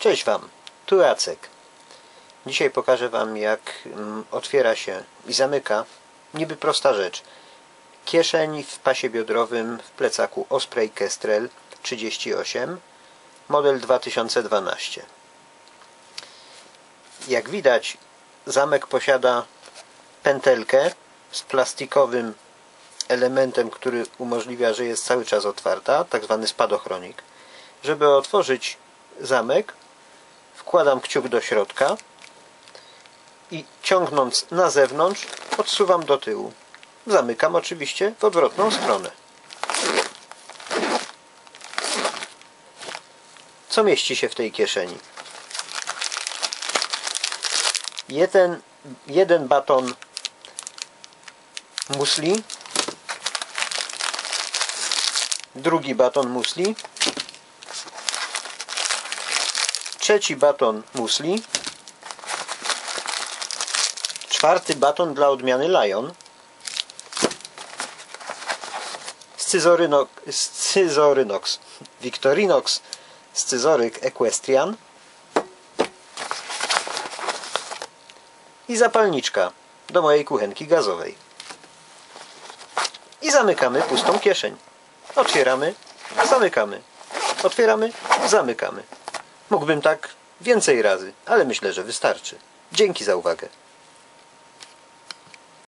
Cześć Wam, tu Jacek. Dzisiaj pokażę Wam jak mm, otwiera się i zamyka niby prosta rzecz. Kieszeń w pasie biodrowym w plecaku Osprey Kestrel 38 model 2012. Jak widać zamek posiada pętelkę z plastikowym elementem, który umożliwia, że jest cały czas otwarta, tak zwany spadochronik. Żeby otworzyć zamek wkładam kciuk do środka i ciągnąc na zewnątrz odsuwam do tyłu. Zamykam oczywiście w odwrotną stronę. Co mieści się w tej kieszeni? Jeden, jeden baton musli, drugi baton musli, trzeci baton musli, czwarty baton dla odmiany Lion, Scyzorynox, Scyzorynox Victorinox, Scyzoryk Equestrian i zapalniczka do mojej kuchenki gazowej. I zamykamy pustą kieszeń. Otwieramy, zamykamy. Otwieramy, zamykamy. Mógłbym tak więcej razy, ale myślę, że wystarczy. Dzięki za uwagę.